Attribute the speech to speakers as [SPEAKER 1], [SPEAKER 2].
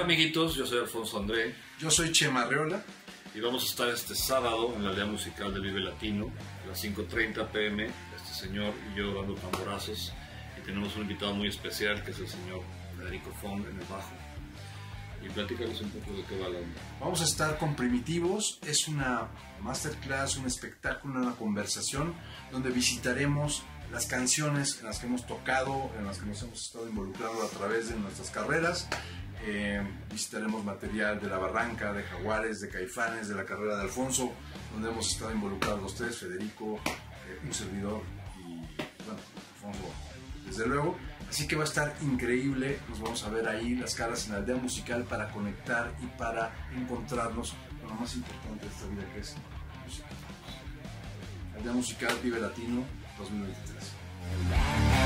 [SPEAKER 1] amiguitos? Yo soy Alfonso André
[SPEAKER 2] Yo soy Chema Arreola.
[SPEAKER 1] y vamos a estar este sábado en la aldea musical del Vive Latino a las 5.30 pm. Este señor y yo dando tamborazos y tenemos un invitado muy especial que es el señor Federico Fong en el bajo. Y platícales un poco de qué va la onda.
[SPEAKER 2] Vamos a estar con Primitivos. Es una masterclass, un espectáculo, una conversación donde visitaremos las canciones en las que hemos tocado, en las que nos hemos estado involucrando a través de nuestras carreras. Eh, visitaremos material de La Barranca, de Jaguares, de Caifanes, de la carrera de Alfonso, donde hemos estado involucrados los tres, Federico, eh, un servidor y, bueno, Alfonso, desde luego. Así que va a estar increíble, nos vamos a ver ahí las caras en la aldea musical para conectar y para encontrarnos con lo más importante de esta vida que es la música. Aldea musical Vive Latino 2023.